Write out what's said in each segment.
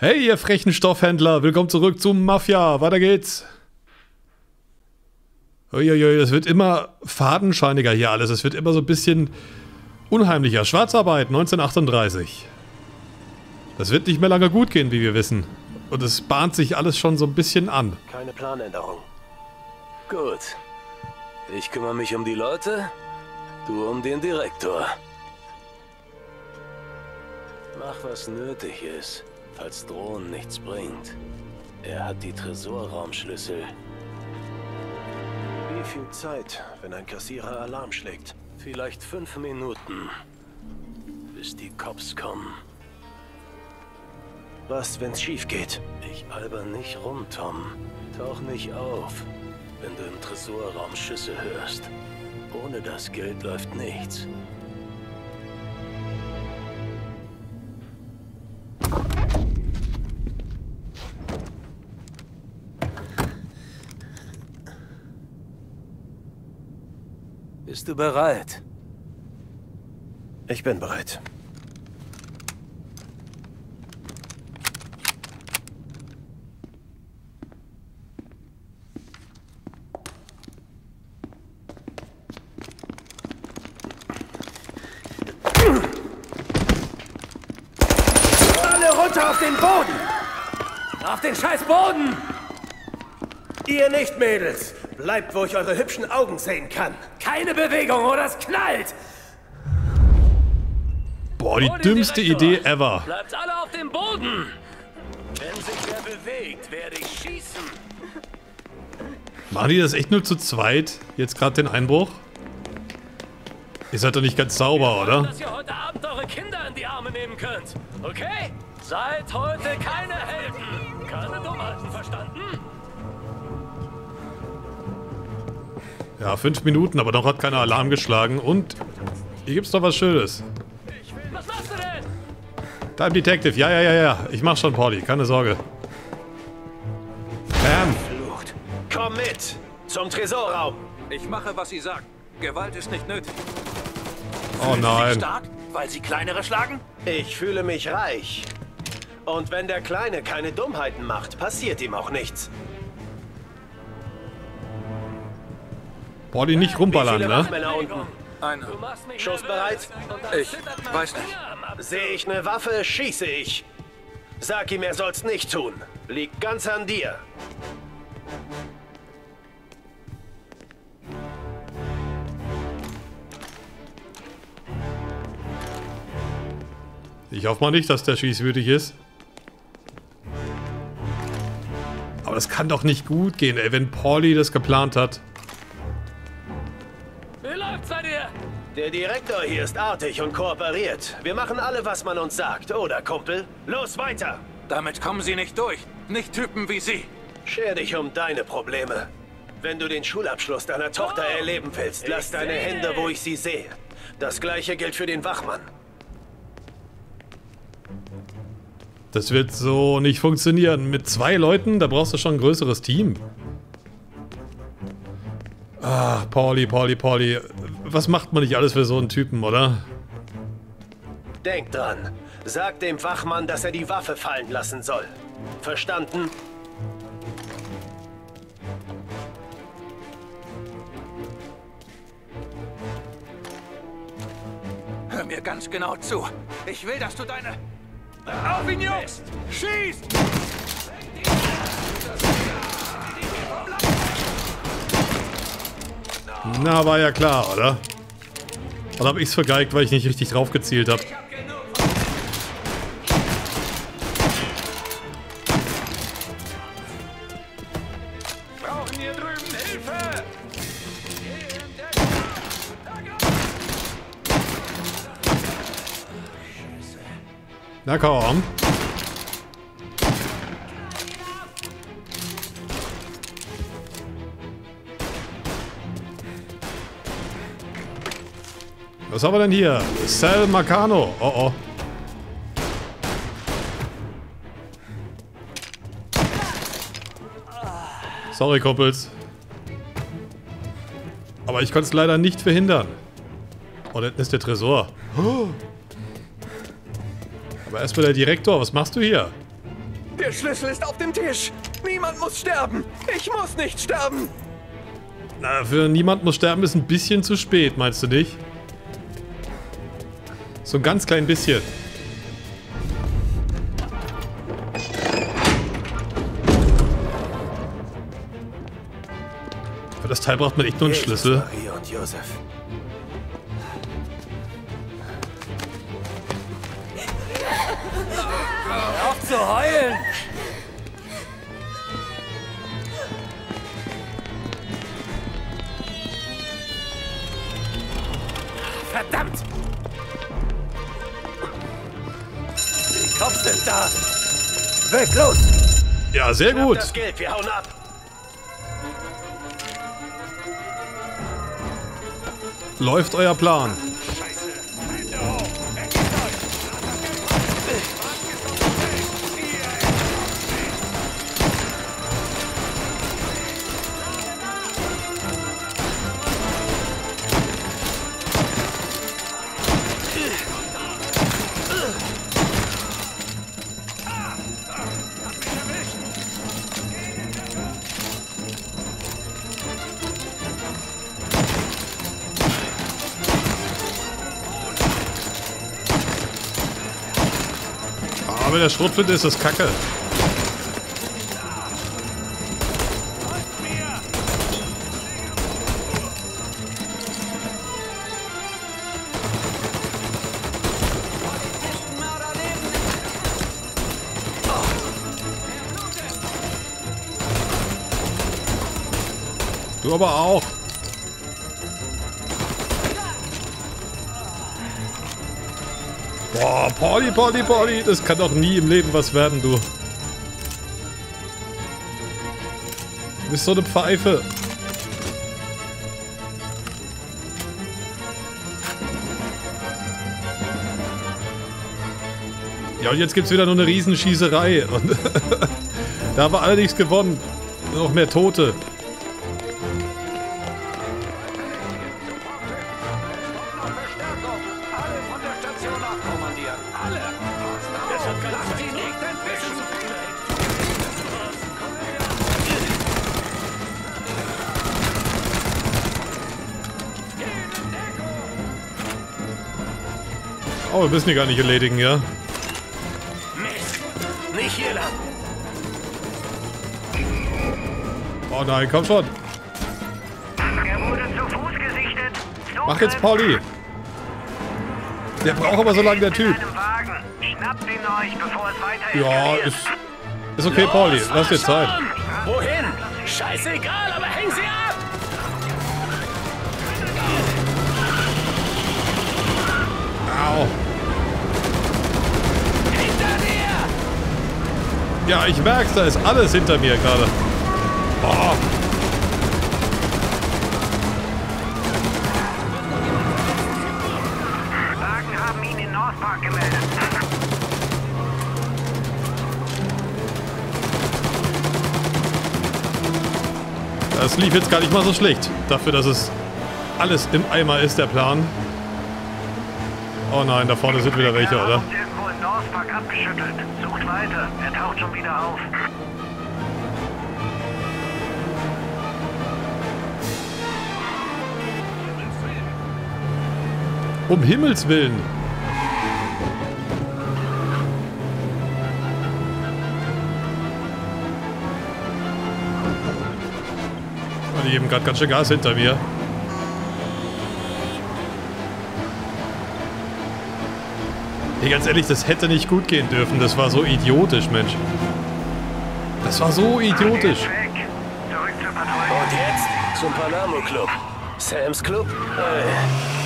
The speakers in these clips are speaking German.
Hey, ihr frechen Stoffhändler, willkommen zurück zum Mafia. Weiter geht's. Uiuiui, es wird immer fadenscheiniger hier alles. Es wird immer so ein bisschen unheimlicher. Schwarzarbeit 1938. Das wird nicht mehr lange gut gehen, wie wir wissen. Und es bahnt sich alles schon so ein bisschen an. Keine Planänderung. Gut. Ich kümmere mich um die Leute, du um den Direktor. Mach, was nötig ist, falls Drohen nichts bringt. Er hat die Tresorraumschlüssel. Wie viel Zeit, wenn ein Kassierer Alarm schlägt? Vielleicht fünf Minuten, bis die Cops kommen. Was, wenn's schief geht? Ich alber nicht rum, Tom. Tauch nicht auf, wenn du im Tresorraum Schüsse hörst. Ohne das Geld läuft nichts. Bist du bereit? Ich bin bereit. Alle runter auf den Boden! Auf den scheiß Boden! Ihr nicht, Mädels! Bleibt, wo ich eure hübschen Augen sehen kann. Keine Bewegung oder es knallt! Boah, die dümmste Idee ever. Bleibt alle auf dem Boden! Wenn sich wer bewegt, werde ich schießen. Machen die das echt nur zu zweit? Jetzt gerade den Einbruch? Ihr seid doch nicht ganz sauber, oder? Dass ihr heute Abend eure Kinder in die Arme nehmen könnt. Okay? Seid heute keine Helden. Keine Dummheiten, verstanden? Ja, fünf Minuten, aber noch hat keiner Alarm geschlagen. Und hier gibt's doch was Schönes. Was machst du denn? Time Detective, ja, ja, ja, ja. Ich mach schon, Pauli, keine Sorge. Bam. Flucht. Komm mit! Zum Tresorraum! Ich mache, was Sie sagen. Gewalt ist nicht nötig. Oh nein. Stark, weil Sie kleinere schlagen? Ich fühle mich reich. Und wenn der Kleine keine Dummheiten macht, passiert ihm auch nichts. Pauli, nicht Wie rumballern, ne? Eine. Schussbereit? Ich weiß nicht. Sehe ich eine Waffe, schieße ich. Sag ihm, er soll's nicht tun. Liegt ganz an dir. Ich hoffe mal nicht, dass der schießwürdig ist. Das kann doch nicht gut gehen, ey, wenn Pauli das geplant hat. Wie läuft's bei dir? Der Direktor hier ist artig und kooperiert. Wir machen alle, was man uns sagt, oder, Kumpel? Los, weiter! Damit kommen Sie nicht durch. Nicht Typen wie Sie. Scher dich um deine Probleme. Wenn du den Schulabschluss deiner Tochter erleben willst, lass deine Hände, wo ich sie sehe. Das gleiche gilt für den Wachmann. Das wird so nicht funktionieren. Mit zwei Leuten, da brauchst du schon ein größeres Team. Ah, Pauli, Pauli, Pauli. Was macht man nicht alles für so einen Typen, oder? Denk dran. Sag dem Wachmann, dass er die Waffe fallen lassen soll. Verstanden? Hör mir ganz genau zu. Ich will, dass du deine... Auf ihn, Jungs! Schießt! Na, war ja klar, oder? Oder hab ich's vergeigt, weil ich nicht richtig drauf gezielt hab? Brauchen Komm. Was haben wir denn hier? Sal Macano. Oh oh. Sorry, Kumpels. Aber ich konnte es leider nicht verhindern. Oh, da hinten ist der Tresor. Oh. Aber erstmal der Direktor, was machst du hier? Der Schlüssel ist auf dem Tisch. Niemand muss sterben. Ich muss nicht sterben. Na, für niemand muss sterben ist ein bisschen zu spät, meinst du nicht? So ein ganz klein bisschen. Für das Teil braucht man echt nur einen Schlüssel. Maria und Josef. Zu heulen! Verdammt! Die Cops sind da! Weg, los! Ja, sehr Schnapp gut. Das Geld, wir hauen ab! Läuft euer Plan. Der Schrotflinte ist, das kacke. Du aber auch. Boah, Pauli, Pauli, Pauli, das kann doch nie im Leben was werden, du. Du bist so eine Pfeife. Ja, und jetzt gibt's wieder nur eine Riesenschießerei. Und da haben wir allerdings gewonnen. Noch mehr Tote. Oh, wir müssen die gar nicht erledigen, ja? Mist! Nicht hier lang! Oh nein, komm schon. Er wurde zu Fuß gesichtet. Mach jetzt Pauli. Der braucht aber so lange, der Typ. Euch, Ja, ist, ist okay, Pauli. Lass dir Zeit. Ja, ich merk's, da ist alles hinter mir gerade. Oh. Das lief jetzt gar nicht mal so schlecht. Dafür, dass es alles im Eimer ist, der Plan. Oh nein, da vorne sind wieder welche, Er oder? irgendwo in abgeschüttelt. Weiter. Er taucht schon wieder auf. Um Himmels Willen. Oh, die geben gerade ganz schön Gas hinter mir. Hey, ganz ehrlich, das hätte nicht gut gehen dürfen. Das war so idiotisch, Mensch. Das war so idiotisch. Und jetzt zum Panamo Club. Sam's Club? Hey,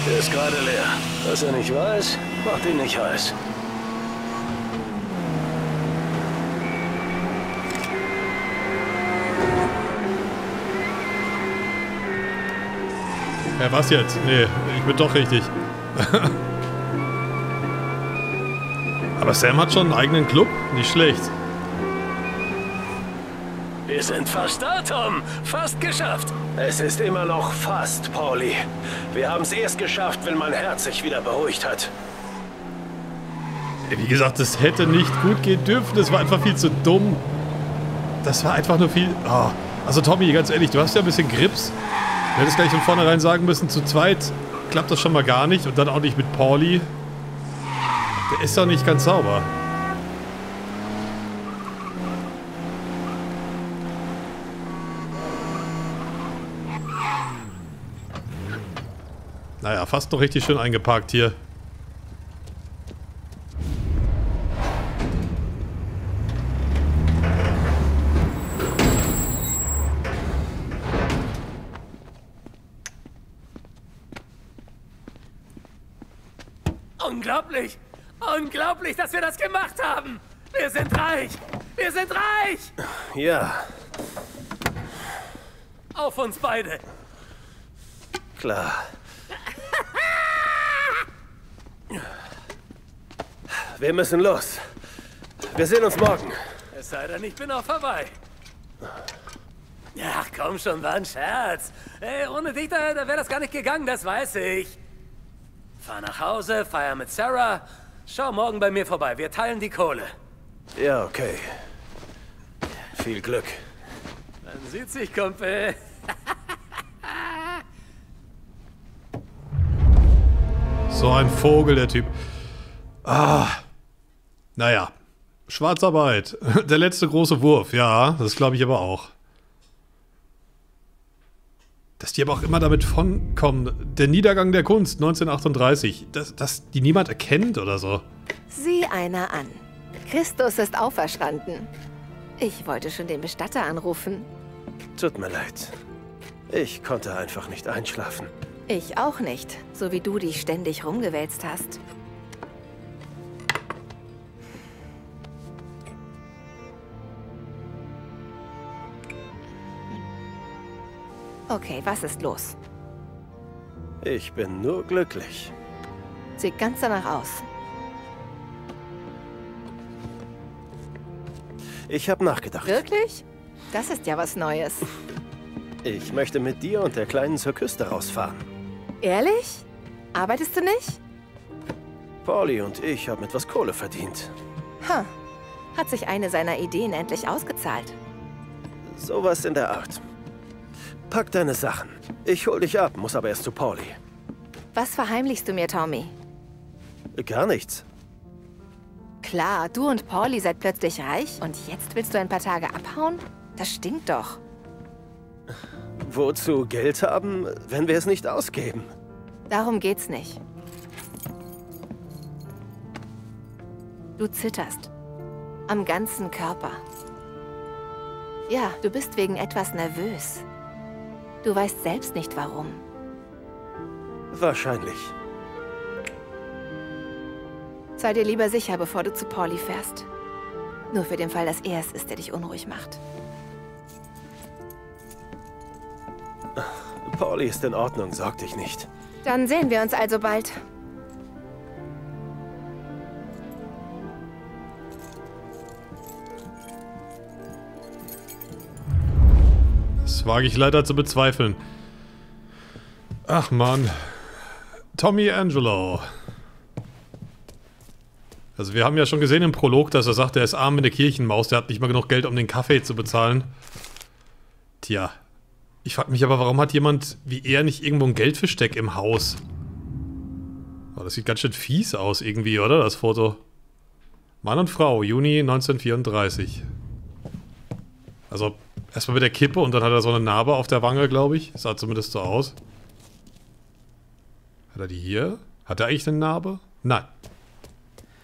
der ist gerade leer. Was er nicht weiß, macht ihn nicht heiß. Ja, was jetzt? Nee, ich bin doch richtig. Aber Sam hat schon einen eigenen Club? Nicht schlecht. Wir sind fast da, Tom. Fast geschafft. Es ist immer noch fast, Pauli. Wir haben es erst geschafft, wenn mein Herz sich wieder beruhigt hat. Wie gesagt, das hätte nicht gut gehen dürfen. Das war einfach viel zu dumm. Das war einfach nur viel... Oh. Also Tommy, ganz ehrlich, du hast ja ein bisschen Grips. Du hättest gleich von vornherein sagen müssen, zu zweit klappt das schon mal gar nicht. Und dann auch nicht mit Pauli. Der ist doch nicht ganz sauber. Naja, fast noch richtig schön eingeparkt hier. Unglaublich, dass wir das gemacht haben! Wir sind reich! Wir sind reich! Ja, Auf uns beide! klar. Wir müssen los. Wir sehen uns morgen. Es sei denn, ich bin auf Hawaii. Ach komm schon, war ein Scherz. Ey, ohne dich, da, da wäre das gar nicht gegangen, das weiß ich. Fahr nach Hause, feier mit Sarah. Schau morgen bei mir vorbei, wir teilen die Kohle. Ja, okay. Viel Glück. Man sieht sich, Kumpel. So ein Vogel, der Typ. Ah. Naja. Schwarzarbeit. Der letzte große Wurf. Ja, das glaube ich aber auch. Dass die aber auch immer damit von kommen. Der Niedergang der Kunst 1938. Dass, dass die niemand erkennt oder so. Sieh einer an. Christus ist auferstanden. Ich wollte schon den Bestatter anrufen. Tut mir leid. Ich konnte einfach nicht einschlafen. Ich auch nicht, so wie du dich ständig rumgewälzt hast. Okay, was ist los? Ich bin nur glücklich. Sieht ganz danach aus. Ich habe nachgedacht. Wirklich? Das ist ja was Neues. Ich möchte mit dir und der Kleinen zur Küste rausfahren. Ehrlich? Arbeitest du nicht? Pauli und ich haben etwas Kohle verdient. Ha. Hat sich eine seiner Ideen endlich ausgezahlt. Sowas in der Art. Pack deine Sachen. Ich hol dich ab, muss aber erst zu Pauli. Was verheimlichst du mir, Tommy? Gar nichts. Klar, du und Pauli seid plötzlich reich und jetzt willst du ein paar Tage abhauen? Das stinkt doch. Wozu Geld haben, wenn wir es nicht ausgeben? Darum geht's nicht. Du zitterst. Am ganzen Körper. Ja, du bist wegen etwas nervös. Du weißt selbst nicht warum. Wahrscheinlich. Sei dir lieber sicher, bevor du zu Pauli fährst. Nur für den Fall, dass er es ist, der dich unruhig macht. Pauli ist in Ordnung, sorg dich nicht. Dann sehen wir uns also bald. Das wage ich leider zu bezweifeln. Ach Mann. Tommy Angelo. Also wir haben ja schon gesehen im Prolog, dass er sagt, er ist arm wie eine Kirchenmaus, der hat nicht mal genug Geld, um den Kaffee zu bezahlen. Tja. Ich frage mich aber, warum hat jemand wie er nicht irgendwo ein Geldversteck im Haus? Oh, das sieht ganz schön fies aus irgendwie, oder? Das Foto. Mann und Frau, Juni 1934. Also, erstmal mit der Kippe und dann hat er so eine Narbe auf der Wange, glaube ich. Sah zumindest so aus. Hat er die hier? Hat er eigentlich eine Narbe? Nein.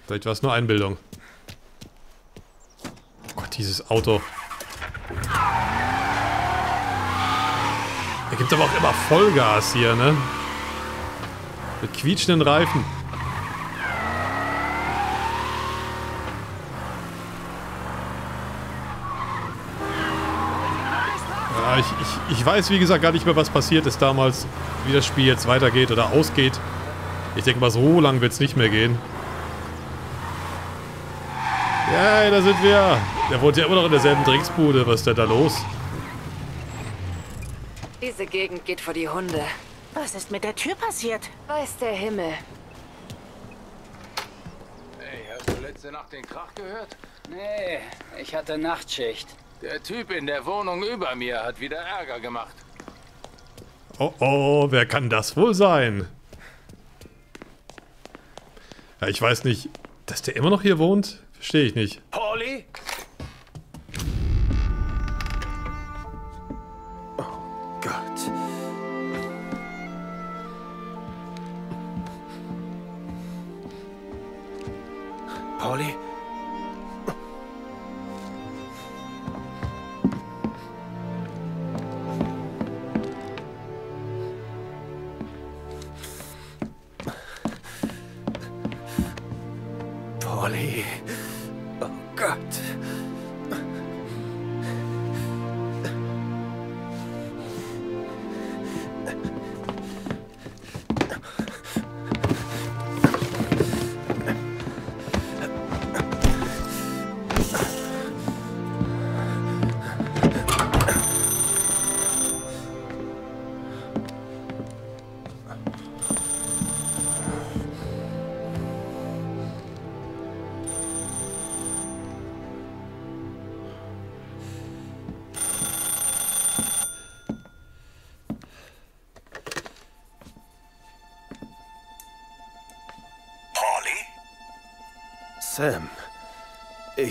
Vielleicht war es nur Einbildung. Oh Gott, dieses Auto. Er gibt aber auch immer Vollgas hier, ne? Mit quietschenden Reifen. Ja, ich, weiß, wie gesagt, gar nicht mehr, was passiert ist damals, wie das Spiel jetzt weitergeht oder ausgeht. Ich denke mal, so lang wird es nicht mehr gehen. Ja, da sind wir. Der wohnt ja immer noch in derselben Drecksbude. Was ist denn da los? Diese Gegend geht vor die Hunde. Was ist mit der Tür passiert? Weiß der Himmel. Hey, hast du letzte Nacht den Krach gehört? Nee, ich hatte Nachtschicht. Der Typ in der Wohnung über mir hat wieder Ärger gemacht. Oh oh, wer kann das wohl sein? Ja, ich weiß nicht, dass der immer noch hier wohnt? Verstehe ich nicht. Pauli?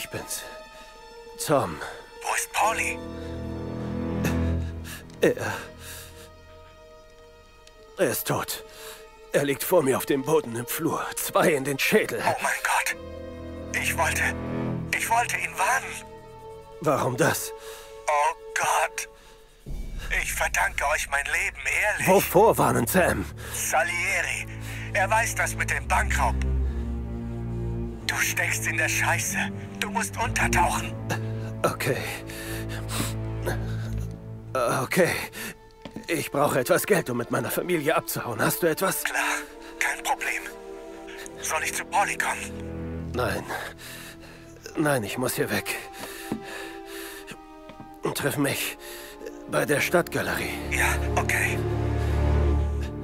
Ich bin's. Tom. Wo ist Pauli? Er. Er ist tot. Er liegt vor mir auf dem Boden im Flur. Zwei in den Schädel. Oh mein Gott. Ich wollte. Ich wollte ihn warnen. Warum das? Oh Gott. Ich verdanke euch mein Leben, ehrlich. Wovor warnen, Sam? Salieri. Er weiß das mit dem Bankraub. Du steckst in der Scheiße. Du musst untertauchen. Okay. Okay. Ich brauche etwas Geld, um mit meiner Familie abzuhauen. Hast du etwas? Klar, kein Problem. Soll ich zu Pauli kommen? Nein. Nein, ich muss hier weg. Triff mich bei der Stadtgalerie. Ja, okay.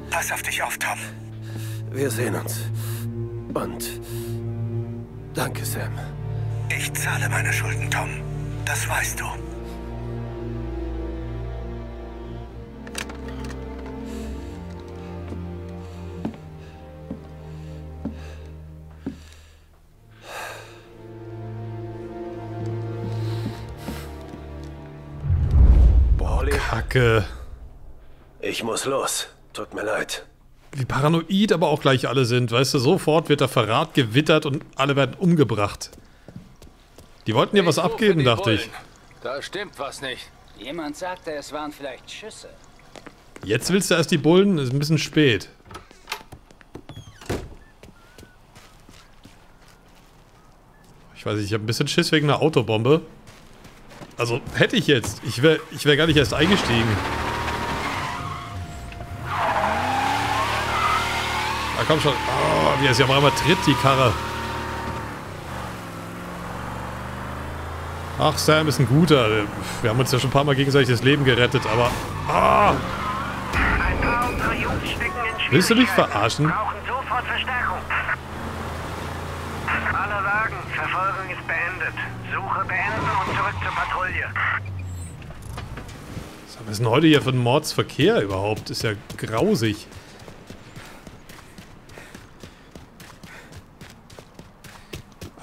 Pass auf dich auf, Tom. Wir sehen uns. Und danke, Sam. Ich zahle meine Schulden, Tom. Das weißt du. Pauli, Kacke. ich muss los. Tut mir leid. Wie paranoid aber auch gleich alle sind. Weißt du, sofort wird der Verrat gewittert und alle werden umgebracht. Die wollten dir was abgeben, dachte Bullen. ich. Da stimmt was nicht. Jemand sagte, es waren vielleicht Schüsse. Jetzt willst du erst die Bullen? Ist ein bisschen spät. Ich weiß nicht, ich habe ein bisschen Schiss wegen einer Autobombe. Also, hätte ich jetzt. Ich wäre ich wär gar nicht erst eingestiegen. Da komm schon. Oh, wie er sich auf einmal tritt, die Karre. Ach, Sam ist ein guter. Wir haben uns ja schon ein paar Mal gegenseitig das Leben gerettet, aber... Ah! Willst du mich verarschen? Brauchen sofort Verstärkung. Alle Wagen, Verfolgung ist beendet. Suche beenden und zurück zur Patrouille. Was ist denn heute hier für ein Mordsverkehr überhaupt? Ist ja grausig.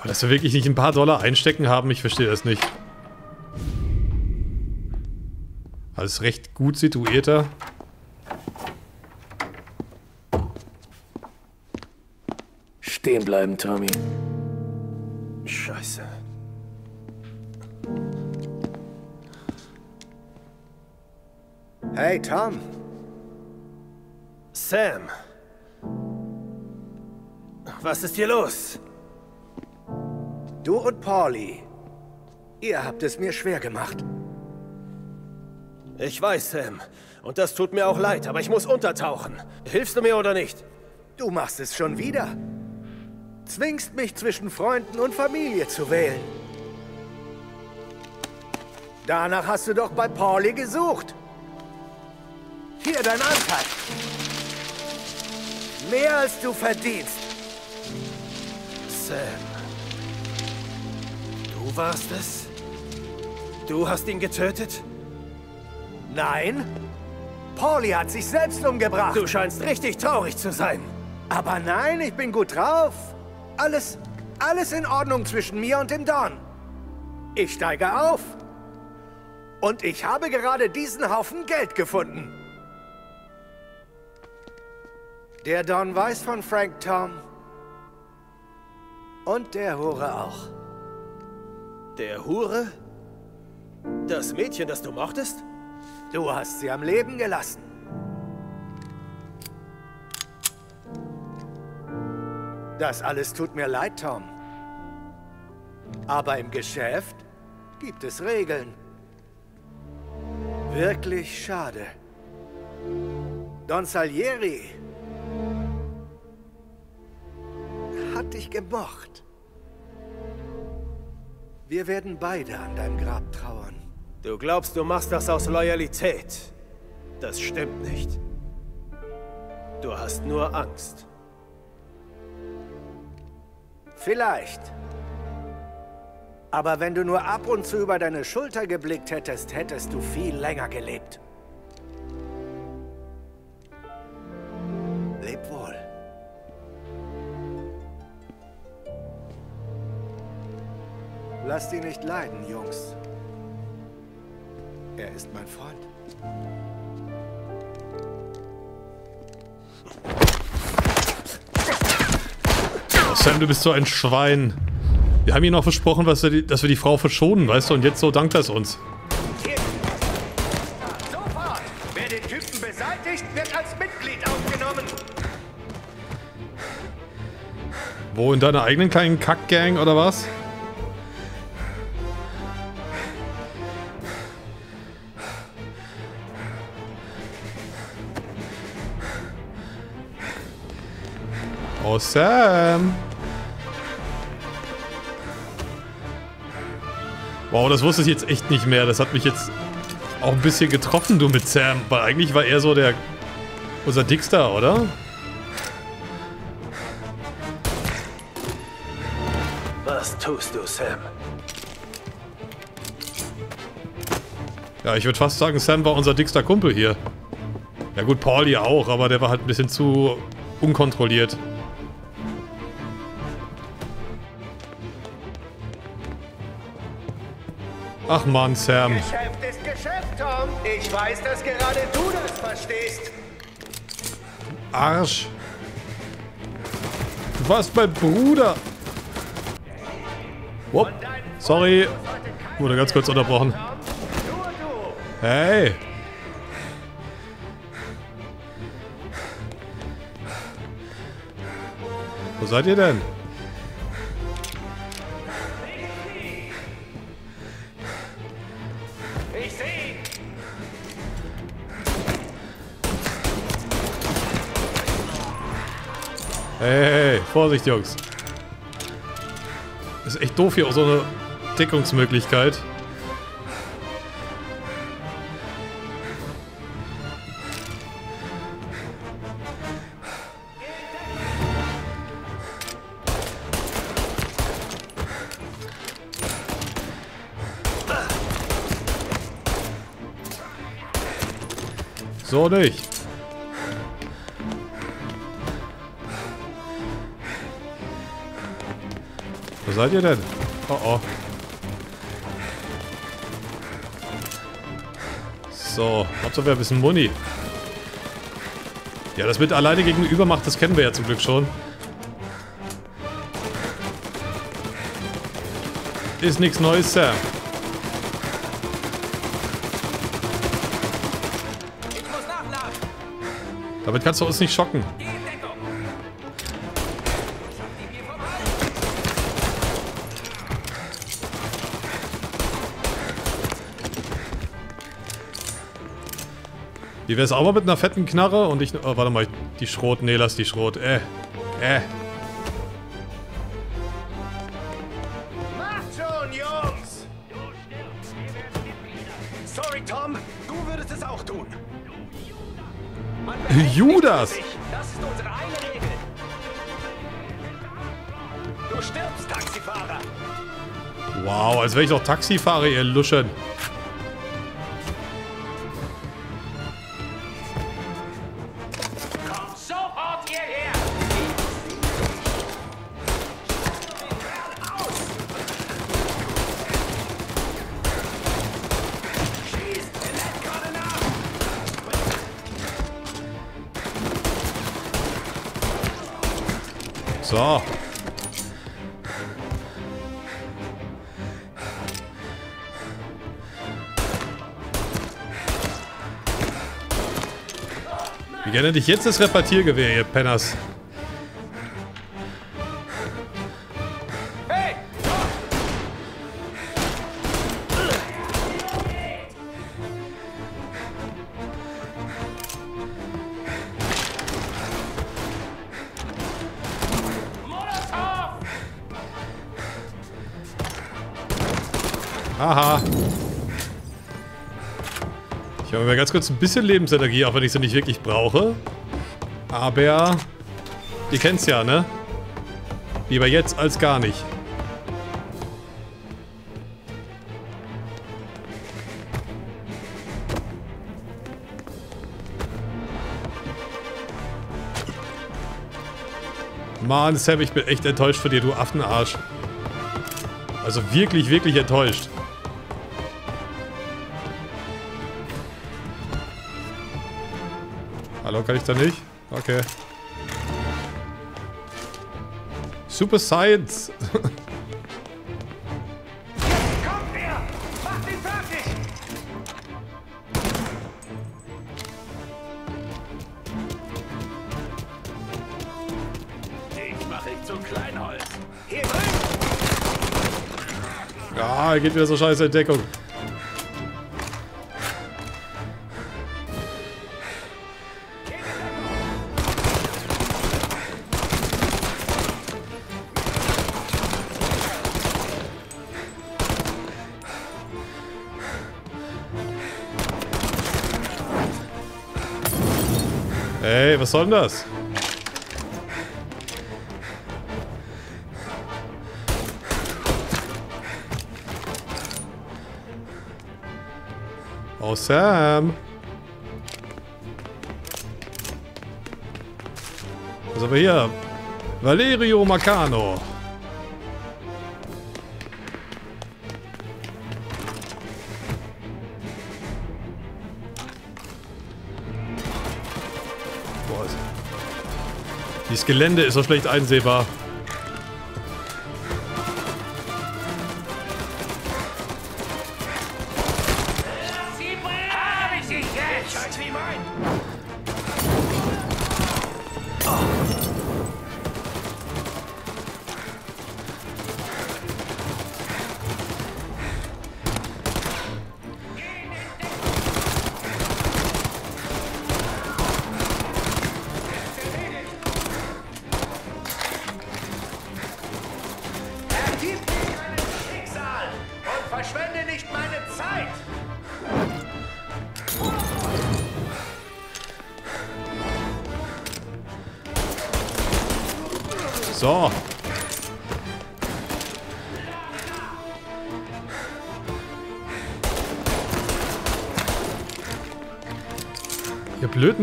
Dass wir wirklich nicht ein paar Dollar einstecken haben, ich verstehe das nicht. Alles recht gut situierter. Stehen bleiben, Tommy. Scheiße. Hey, Tom. Sam. Was ist hier los? Du und Pauli. Ihr habt es mir schwer gemacht. Ich weiß, Sam. Und das tut mir auch leid, aber ich muss untertauchen. Hilfst du mir oder nicht? Du machst es schon wieder. Zwingst mich zwischen Freunden und Familie zu wählen. Danach hast du doch bei Pauli gesucht. Hier dein Anteil. Mehr als du verdienst. Sam. Du warst es? Du hast ihn getötet? Nein. Pauli hat sich selbst umgebracht. Du scheinst richtig traurig zu sein. Aber nein, ich bin gut drauf. Alles, alles in Ordnung zwischen mir und dem Don. Ich steige auf. Und ich habe gerade diesen Haufen Geld gefunden. Der Don weiß von Frank Tom. Und der Hure auch. Der Hure? Das Mädchen, das du mochtest? Du hast sie am Leben gelassen. Das alles tut mir leid, Tom. Aber im Geschäft gibt es Regeln. Wirklich schade. Don Salieri hat dich gemocht. Wir werden beide an deinem Grab trauern. Du glaubst, du machst das aus Loyalität. Das stimmt nicht. Du hast nur Angst. Vielleicht. Aber wenn du nur ab und zu über deine Schulter geblickt hättest, hättest du viel länger gelebt. Leb wohl. Lasst ihn nicht leiden, Jungs. Er ist mein Freund. Oh, Sam, du bist so ein Schwein. Wir haben ihm noch versprochen, dass wir, die, dass wir die Frau verschonen, weißt du? Und jetzt so dankt er es uns. Sofort! Wer den Typen beseitigt, wird als Mitglied aufgenommen. Wo, in deiner eigenen kleinen Kackgang oder was? Oh, Sam. Wow, das wusste ich jetzt echt nicht mehr. Das hat mich jetzt auch ein bisschen getroffen, du mit Sam. Weil eigentlich war er so der... Unser Dickster, oder? Was tust du, Sam? Ja, ich würde fast sagen, Sam war unser dickster Kumpel hier. Ja gut, Pauli auch, aber der war halt ein bisschen zu unkontrolliert. Ach man, Sam. Geschäft ist Geschäft, Tom. Ich weiß, dass gerade du das verstehst. Arsch. Du warst mein Bruder. Wupp. Sorry. Wurde ganz kurz unterbrochen. Hey. Wo seid ihr denn? Vorsicht, Jungs. Ist echt doof hier auch so eine Deckungsmöglichkeit. So nicht. Seid ihr denn? Oh oh. So, Hauptsache wir ein bisschen Muni. Ja, das mit alleine gegenüber macht, das kennen wir ja zum Glück schon. Ist nichts Neues, Sam. Damit kannst du uns nicht schocken. Wie wär's auch mal mit einer fetten Knarre und ich... Oh, warte mal, die Schrot. Nee, lass die Schrot. Äh. Äh. Macht schon, Jungs. Sorry, Tom. Du würdest es auch tun. Man behält nicht Judas! Das ist unsere eine Regel. Du stirbst, Taxifahrer. Wow, als wäre ich doch Taxifahrer, ihr Luschen. Gerne dich jetzt das Repartiergewehr, ihr Penners. Ganz kurz ein bisschen Lebensenergie, auch wenn ich sie nicht wirklich brauche. Aber ihr kennt's ja, ne? Lieber jetzt als gar nicht. Mann, Sam, ich bin echt enttäuscht von dir, du Affenarsch. Also wirklich, wirklich enttäuscht. Hallo, kann ich da nicht? Okay. Super Science. Kommt her! Macht ihn fertig! Dich mache ich zu Kleinholz. Hier drin! Ja, geht wieder so scheiße in Deckung. Was soll denn das? Oh, Sam. Was haben wir hier? Valerio Macano. Dieses Gelände ist so schlecht einsehbar.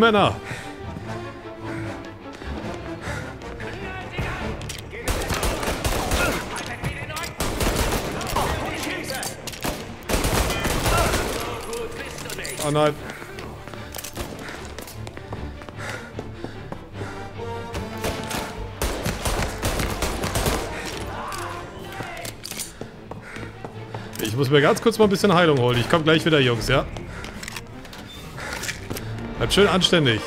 Blödmänner. Oh nein. Ich muss mir ganz kurz mal ein bisschen Heilung holen. Ich komme gleich wieder, Jungs, ja? Bleibt schön anständig.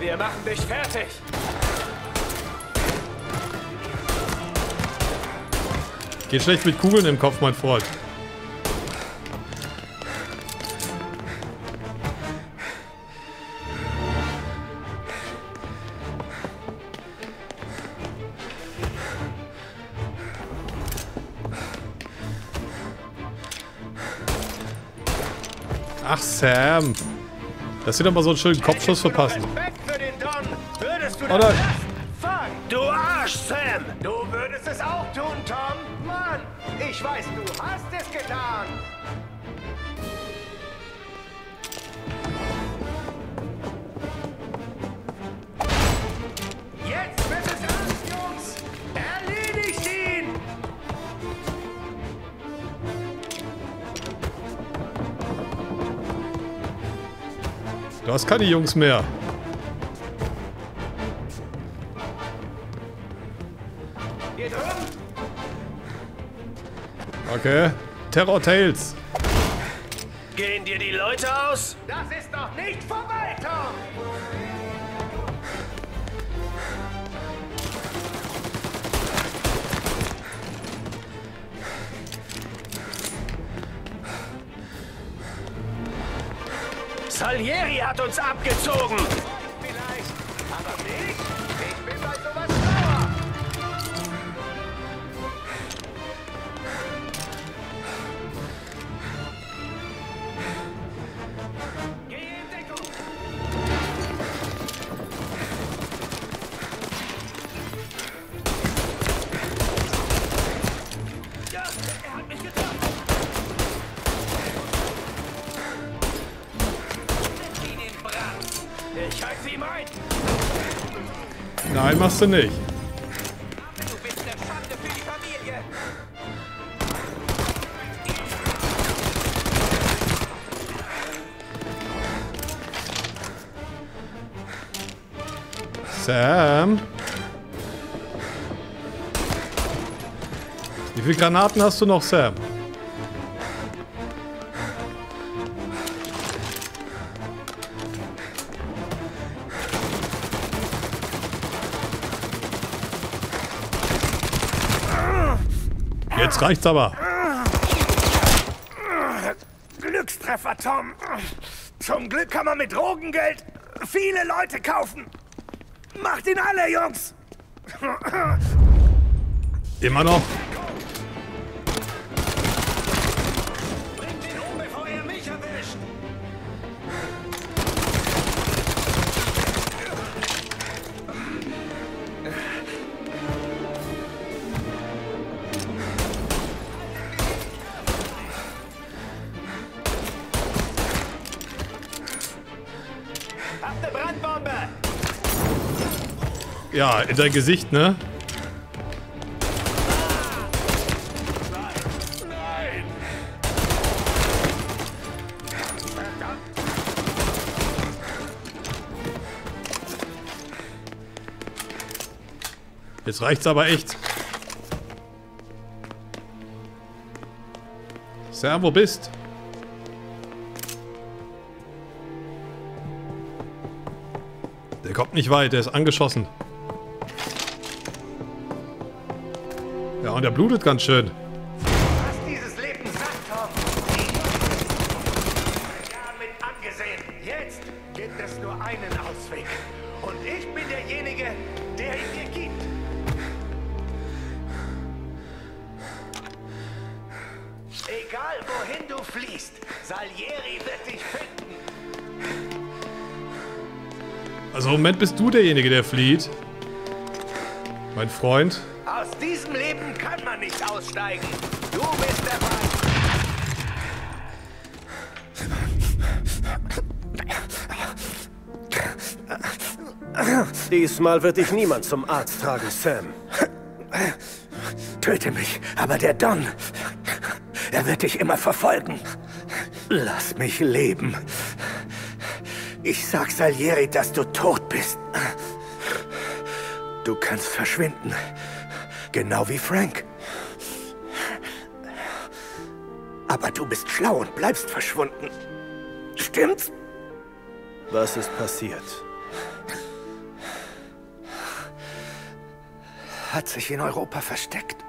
Wir machen dich fertig. Geht schlecht mit Kugeln im Kopf, mein Freund. Sam. Dass sie doch mal so einen schönen Kopfschuss verpassen. Oh nein. Du hast keine Jungs mehr. Okay. Terror Tales. Gehen dir die Leute aus? Das ist noch nicht vorbei, Tom. Salieri hat uns abgezogen. Machst du nicht. Sam? Wie viele Granaten hast du noch, Sam? Jetzt reicht's aber. Glückstreffer, Tom. Zum Glück kann man mit Drogengeld viele Leute kaufen. Macht ihn alle, Jungs. Immer noch. In dein Gesicht, ne? Jetzt reicht's aber echt. Sam, wo bist? Der kommt nicht weit, der ist angeschossen. Und er blutet ganz schön. Hast dieses Leben satt, Tom. Ja, mit angesehen. Jetzt gibt es nur einen Ausweg. Und ich bin derjenige, der ihn dir gibt. Egal wohin du fliehst, Salieri wird dich finden. Also im Moment bist du derjenige, der flieht. Mein Freund. Aus diesem Leben nicht aussteigen. Du bist der Mann. Diesmal wird dich niemand zum Arzt tragen, Sam. Töte mich, aber der Don, er wird dich immer verfolgen. Lass mich leben. Ich sag Salieri, dass du tot bist. Du kannst verschwinden. Genau wie Frank. Aber du bist schlau und bleibst verschwunden. Stimmt's? Was ist passiert? Hat sich in Europa versteckt.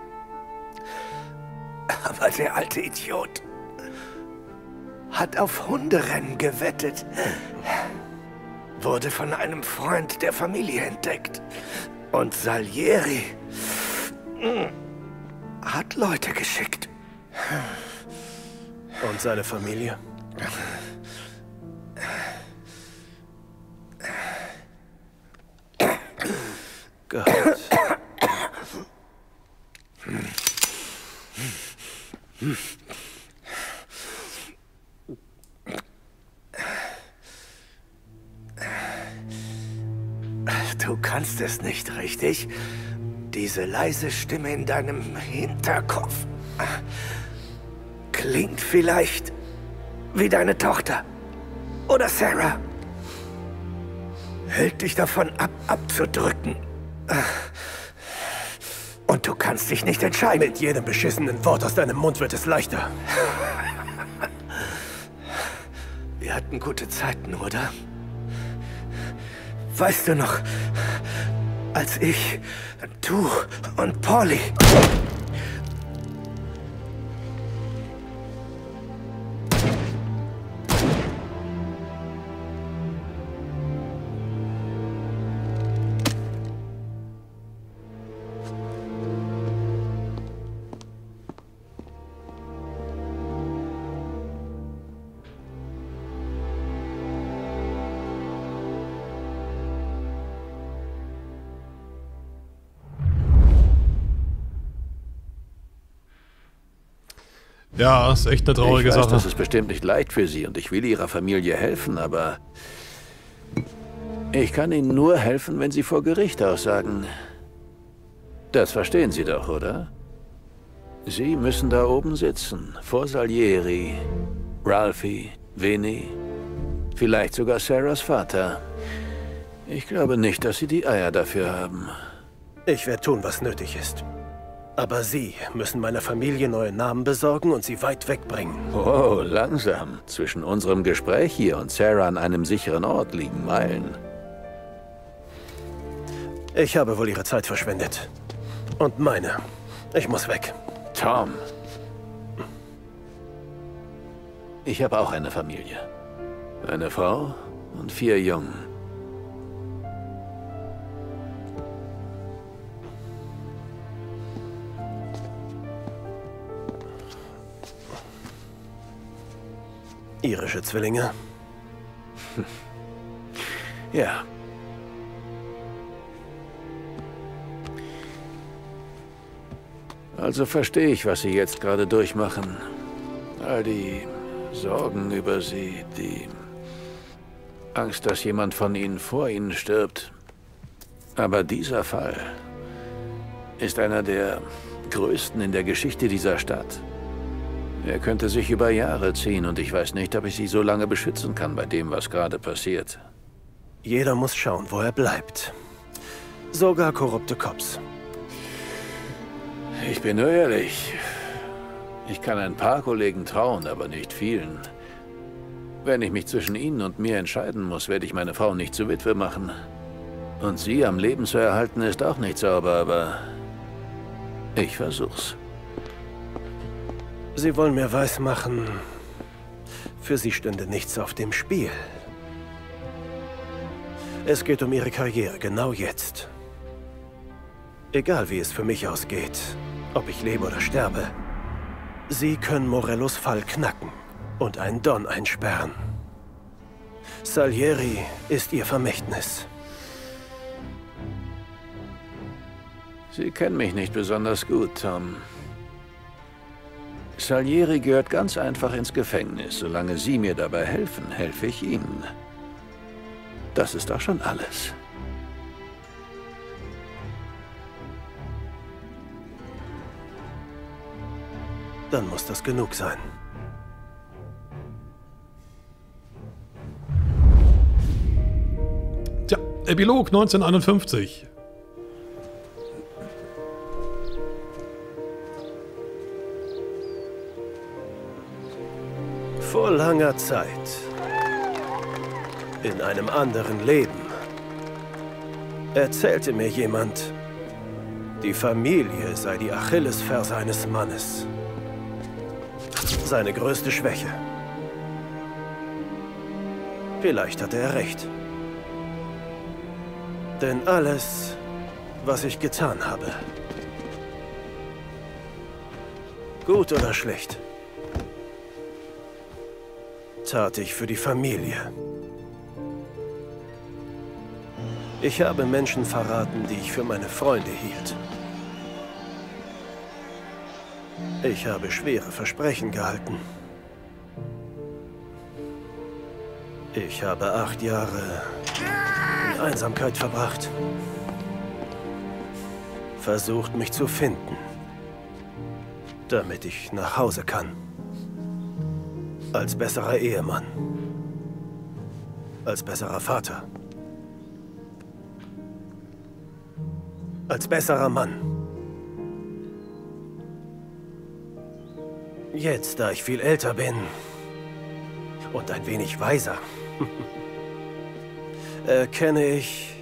Aber der alte Idiot hat auf Hunderennen gewettet. Wurde von einem Freund der Familie entdeckt. Und Salieri mm, hat Leute geschickt. Und seine Familie? Gott. Du kannst es nicht, richtig? Diese leise Stimme in deinem Hinterkopf klingt vielleicht wie deine Tochter oder Sarah. Hält dich davon ab, abzudrücken. Und du kannst dich nicht entscheiden. Mit jedem beschissenen Wort aus deinem Mund wird es leichter. Wir hatten gute Zeiten, oder? Weißt du noch, als ich, du und Polly... Ja, ist echt eine traurige ich weiß, Sache. das ist bestimmt nicht leicht für Sie und ich will Ihrer Familie helfen, aber ich kann Ihnen nur helfen, wenn Sie vor Gericht aussagen. Das verstehen Sie doch, oder? Sie müssen da oben sitzen, vor Salieri, Ralphie, Vinny, vielleicht sogar Sarahs Vater. Ich glaube nicht, dass Sie die Eier dafür haben. Ich werde tun, was nötig ist. Aber Sie müssen meiner Familie neue Namen besorgen und sie weit wegbringen. Oh, langsam. Zwischen unserem Gespräch hier und Sarah an einem sicheren Ort liegen Meilen. Ich habe wohl Ihre Zeit verschwendet. Und meine. Ich muss weg. Tom. Ich habe auch eine Familie. Eine Frau und vier Jungen. Irische Zwillinge? Ja. Also verstehe ich, was Sie jetzt gerade durchmachen. All die Sorgen über Sie, die Angst, dass jemand von Ihnen vor Ihnen stirbt. Aber dieser Fall ist einer der größten in der Geschichte dieser Stadt. Er könnte sich über Jahre ziehen und ich weiß nicht, ob ich Sie so lange beschützen kann bei dem, was gerade passiert. Jeder muss schauen, wo er bleibt. Sogar korrupte Cops. Ich bin nur ehrlich. Ich kann ein paar Kollegen trauen, aber nicht vielen. Wenn ich mich zwischen Ihnen und mir entscheiden muss, werde ich meine Frau nicht zur Witwe machen. Und Sie am Leben zu erhalten, ist auch nicht sauber, aber ich versuch's. Sie wollen mir weismachen, für Sie stünde nichts auf dem Spiel. Es geht um Ihre Karriere, genau jetzt. Egal wie es für mich ausgeht, ob ich lebe oder sterbe, Sie können Morellos Fall knacken und einen Don einsperren. Salieri ist Ihr Vermächtnis. Sie kennen mich nicht besonders gut, Tom. Salieri gehört ganz einfach ins Gefängnis. Solange Sie mir dabei helfen, helfe ich Ihnen. Das ist doch schon alles. Dann muss das genug sein. Tja, Epilog 1951. langer Zeit. In einem anderen Leben. Erzählte mir jemand, die Familie sei die Achillesferse eines Mannes. Seine größte Schwäche. Vielleicht hatte er recht. Denn alles, was ich getan habe, gut oder schlecht, tat ich für die Familie. Ich habe Menschen verraten, die ich für meine Freunde hielt. Ich habe schwere Versprechen gehalten. Ich habe acht Jahre in Einsamkeit verbracht. Versucht mich zu finden, damit ich nach Hause kann. Als besserer Ehemann. Als besserer Vater. Als besserer Mann. Jetzt, da ich viel älter bin und ein wenig weiser, erkenne ich,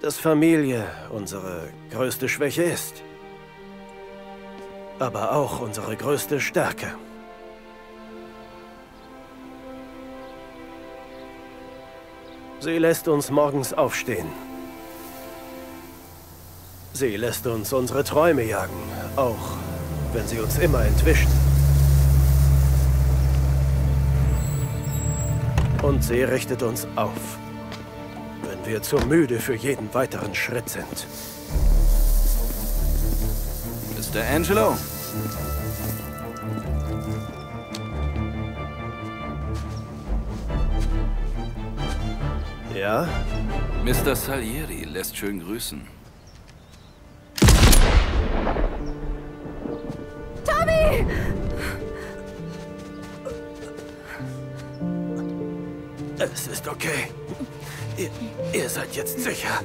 dass Familie unsere größte Schwäche ist. Aber auch unsere größte Stärke. Sie lässt uns morgens aufstehen. Sie lässt uns unsere Träume jagen, auch wenn sie uns immer entwischt. Und sie richtet uns auf, wenn wir zu müde für jeden weiteren Schritt sind. Mr. Angelo? Ja? Mr. Salieri lässt schön grüßen. Tommy! Es ist okay. Ihr, ihr seid jetzt sicher.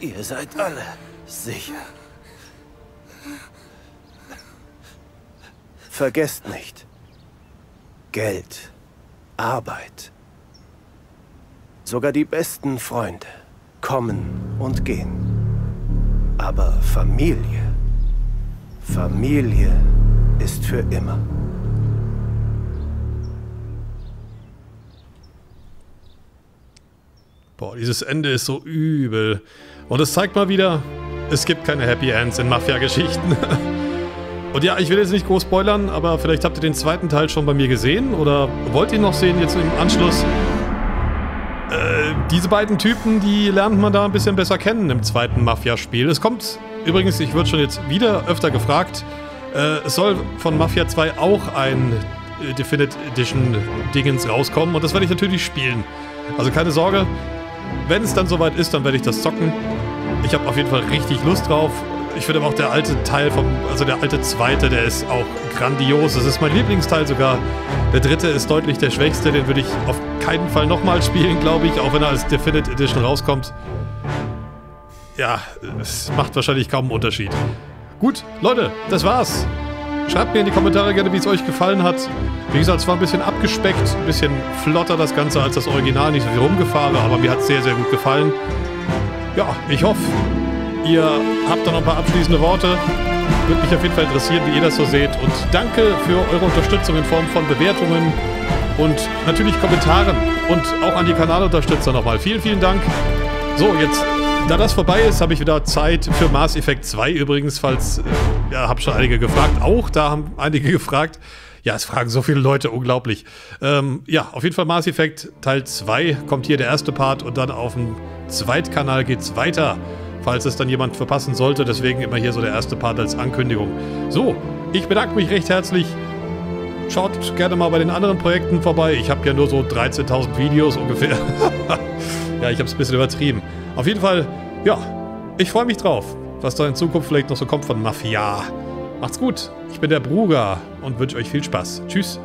Ihr seid alle sicher. Vergesst nicht. Geld, Arbeit. Sogar die besten Freunde kommen und gehen. Aber Familie, Familie ist für immer. Boah, dieses Ende ist so übel. Und es zeigt mal wieder, es gibt keine Happy Ends in Mafia-Geschichten. Und ja, ich will jetzt nicht groß spoilern, aber vielleicht habt ihr den zweiten Teil schon bei mir gesehen oder wollt ihr noch sehen jetzt im Anschluss. Äh, diese beiden Typen, die lernt man da ein bisschen besser kennen im zweiten Mafia-Spiel. Es kommt übrigens, ich würde schon jetzt wieder öfter gefragt, äh, es soll von Mafia 2 auch ein äh, Definite Edition Dingens rauskommen und das werde ich natürlich spielen. Also keine Sorge, wenn es dann soweit ist, dann werde ich das zocken. Ich habe auf jeden Fall richtig Lust drauf. Ich finde aber auch der alte Teil vom, also der alte zweite, der ist auch grandios. Das ist mein Lieblingsteil sogar. Der dritte ist deutlich der schwächste. Den würde ich auf keinen Fall nochmal spielen, glaube ich, auch wenn er als Definite Edition rauskommt. Ja, es macht wahrscheinlich kaum einen Unterschied. Gut, Leute, das war's. Schreibt mir in die Kommentare gerne, wie es euch gefallen hat. Wie gesagt, es war ein bisschen abgespeckt, ein bisschen flotter das Ganze als das Original, nicht so viel rumgefahren, aber mir hat es sehr, sehr gut gefallen. Ja, ich hoffe, ihr habt da noch ein paar abschließende Worte. Würde mich auf jeden Fall interessieren, wie ihr das so seht. Und danke für eure Unterstützung in Form von Bewertungen und natürlich Kommentaren. Und auch an die Kanalunterstützer nochmal. Vielen, vielen Dank. So, jetzt da das vorbei ist, habe ich wieder Zeit für Mass Effect 2 übrigens, falls, äh, ja, habe schon einige gefragt. Auch da haben einige gefragt. Ja, es fragen so viele Leute, unglaublich. Ähm, ja, auf jeden Fall Mass Effect Teil 2 kommt hier der erste Part und dann auf dem Zweitkanal geht's weiter, falls es dann jemand verpassen sollte. Deswegen immer hier so der erste Part als Ankündigung. So, ich bedanke mich recht herzlich. Schaut gerne mal bei den anderen Projekten vorbei. Ich habe ja nur so 13.000 Videos ungefähr. ja, ich habe es ein bisschen übertrieben. Auf jeden Fall, ja, ich freue mich drauf, was da in Zukunft vielleicht noch so kommt von Mafia. Macht's gut, ich bin der Bruger und wünsche euch viel Spaß. Tschüss.